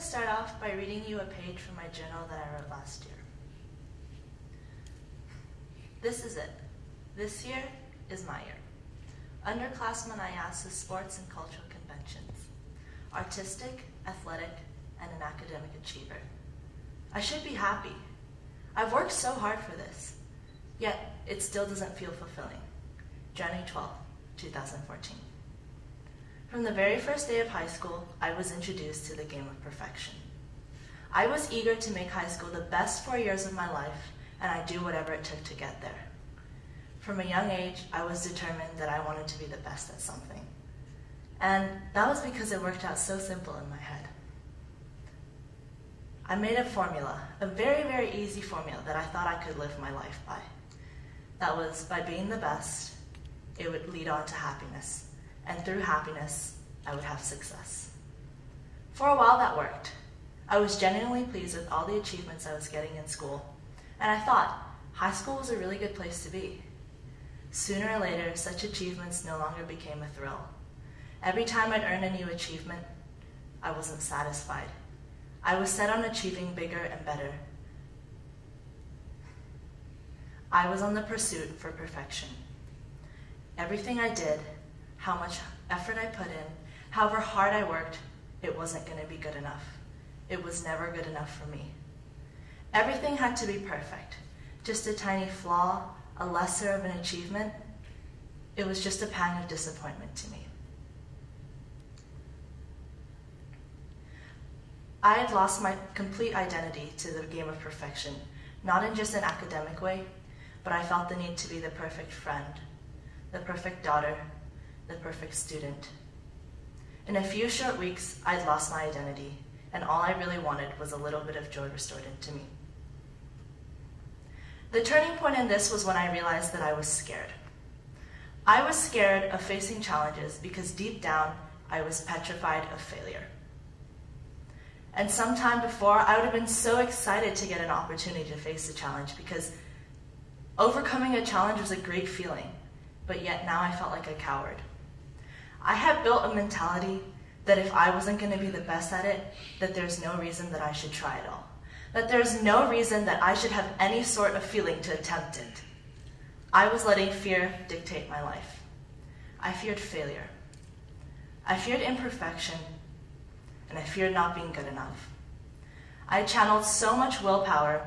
to start off by reading you a page from my journal that I wrote last year. This is it. This year is my year. Underclassmen I asked the sports and cultural conventions. Artistic, athletic, and an academic achiever. I should be happy. I've worked so hard for this, yet it still doesn't feel fulfilling. January 12, 2014. From the very first day of high school, I was introduced to the game of perfection. I was eager to make high school the best four years of my life, and I'd do whatever it took to get there. From a young age, I was determined that I wanted to be the best at something. And that was because it worked out so simple in my head. I made a formula, a very, very easy formula that I thought I could live my life by. That was by being the best, it would lead on to happiness. And through happiness, I would have success. For a while, that worked. I was genuinely pleased with all the achievements I was getting in school. And I thought, high school was a really good place to be. Sooner or later, such achievements no longer became a thrill. Every time I'd earn a new achievement, I wasn't satisfied. I was set on achieving bigger and better. I was on the pursuit for perfection. Everything I did, how much effort I put in, however hard I worked, it wasn't going to be good enough. It was never good enough for me. Everything had to be perfect. Just a tiny flaw, a lesser of an achievement, it was just a pang of disappointment to me. I had lost my complete identity to the game of perfection, not in just an academic way, but I felt the need to be the perfect friend, the perfect daughter, the perfect student. In a few short weeks, I'd lost my identity, and all I really wanted was a little bit of joy restored into me. The turning point in this was when I realized that I was scared. I was scared of facing challenges because deep down, I was petrified of failure. And sometime before, I would have been so excited to get an opportunity to face a challenge because overcoming a challenge was a great feeling, but yet now I felt like a coward. I had built a mentality that if I wasn't going to be the best at it, that there's no reason that I should try at all that there's no reason that I should have any sort of feeling to attempt it. I was letting fear dictate my life. I feared failure. I feared imperfection, and I feared not being good enough. I channeled so much willpower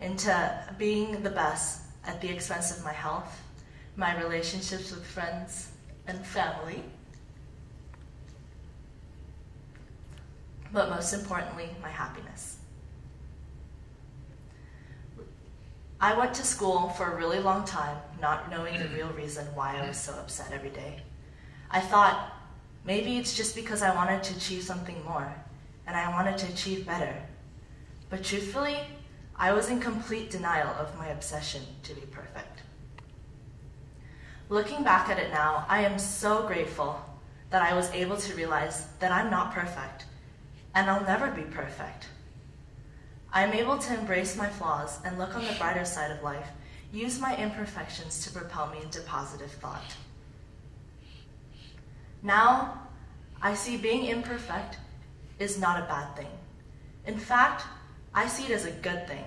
into being the best at the expense of my health, my relationships with friends and family, but most importantly, my happiness. I went to school for a really long time, not knowing the real reason why I was so upset every day. I thought, maybe it's just because I wanted to achieve something more, and I wanted to achieve better. But truthfully, I was in complete denial of my obsession to be perfect. Looking back at it now, I am so grateful that I was able to realize that I'm not perfect, and I'll never be perfect. I am able to embrace my flaws and look on the brighter side of life, use my imperfections to propel me into positive thought. Now, I see being imperfect is not a bad thing. In fact, I see it as a good thing.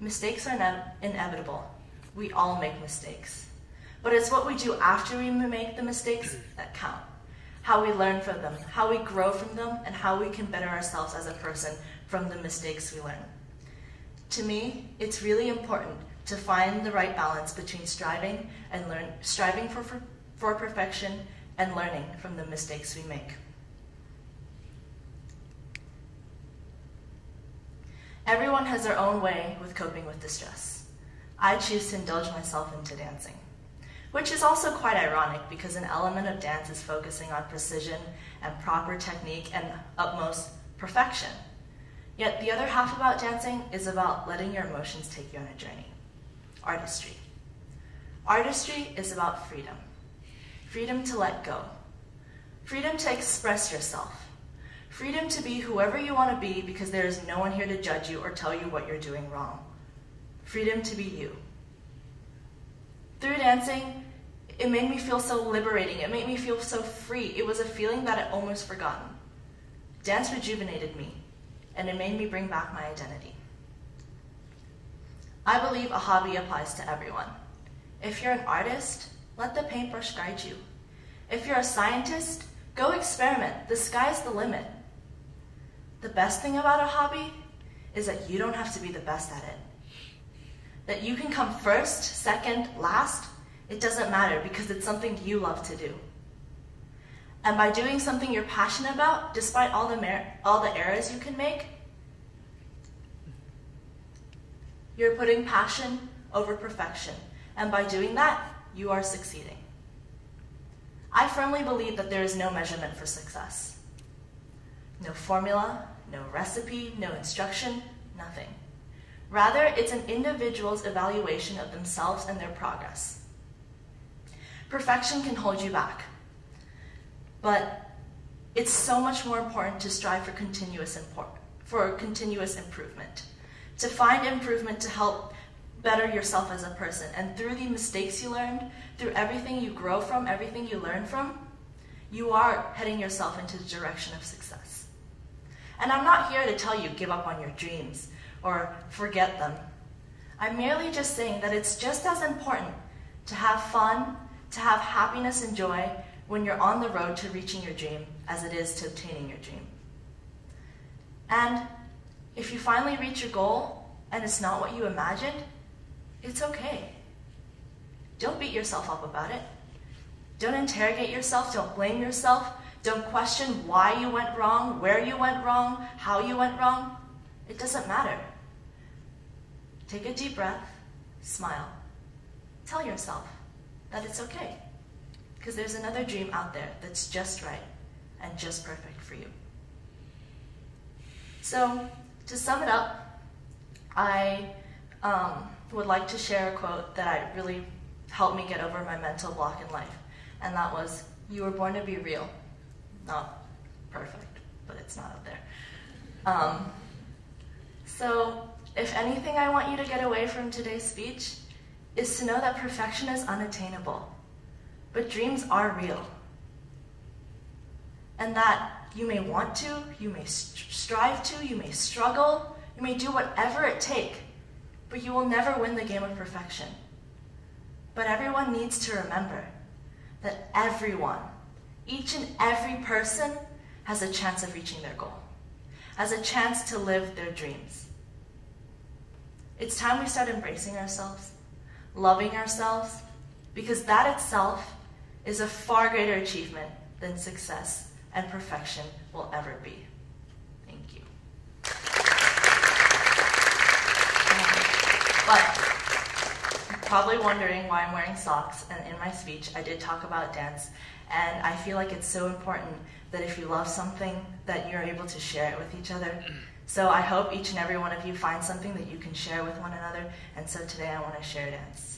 Mistakes are inevitable. We all make mistakes. But it's what we do after we make the mistakes that count. How we learn from them, how we grow from them, and how we can better ourselves as a person from the mistakes we learn. To me, it's really important to find the right balance between striving and learn, striving for, for, for perfection and learning from the mistakes we make. Everyone has their own way with coping with distress. I choose to indulge myself into dancing, which is also quite ironic because an element of dance is focusing on precision and proper technique and utmost perfection. Yet the other half about dancing is about letting your emotions take you on a journey. Artistry. Artistry is about freedom. Freedom to let go. Freedom to express yourself. Freedom to be whoever you want to be because there is no one here to judge you or tell you what you're doing wrong. Freedom to be you. Through dancing, it made me feel so liberating. It made me feel so free. It was a feeling that I almost forgotten. Dance rejuvenated me. and it made me bring back my identity. I believe a hobby applies to everyone. If you're an artist, let the paintbrush guide you. If you're a scientist, go experiment. The sky's the limit. The best thing about a hobby is that you don't have to be the best at it. That you can come first, second, last, it doesn't matter because it's something you love to do. And by doing something you're passionate about, despite all the, all the errors you can make, you're putting passion over perfection. And by doing that, you are succeeding. I firmly believe that there is no measurement for success. No formula, no recipe, no instruction, nothing. Rather, it's an individual's evaluation of themselves and their progress. Perfection can hold you back, but it's so much more important to strive for continuous, for continuous improvement, to find improvement to help better yourself as a person. And through the mistakes you learned, through everything you grow from, everything you learn from, you are heading yourself into the direction of success. And I'm not here to tell you give up on your dreams or forget them. I'm merely just saying that it's just as important to have fun, to have happiness and joy when you're on the road to reaching your dream as it is to obtaining your dream. And if you finally reach your goal and it's not what you imagined, it's okay. Don't beat yourself up about it. Don't interrogate yourself. Don't blame yourself. Don't question why you went wrong, where you went wrong, how you went wrong. It doesn't matter. Take a deep breath, smile. Tell yourself that it's okay. Because there's another dream out there that's just right and just perfect for you. So, to sum it up, I um, would like to share a quote that really helped me get over my mental block in life. And that was, You were born to be real. Not perfect, but it's not up there. Um, so, if anything I want you to get away from today's speech is to know that perfection is unattainable, but dreams are real. And that you may want to, you may strive to, you may struggle, you may do whatever it takes but you will never win the game of perfection. But everyone needs to remember that everyone, each and every person, has a chance of reaching their goal, has a chance to live their dreams. It's time we start embracing ourselves, loving ourselves, because that itself is a far greater achievement than success and perfection will ever be. Thank you're um, probably wondering why I'm wearing socks, and in my speech I did talk about dance, and I feel like it's so important that if you love something, that you're able to share it with each other. So I hope each and every one of you find something that you can share with one another, and so today I want to share dance.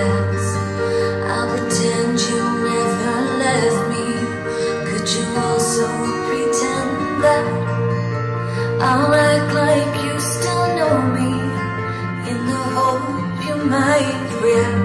and I'll pretend you never left me. Could you also pretend that I'll act like you said it back.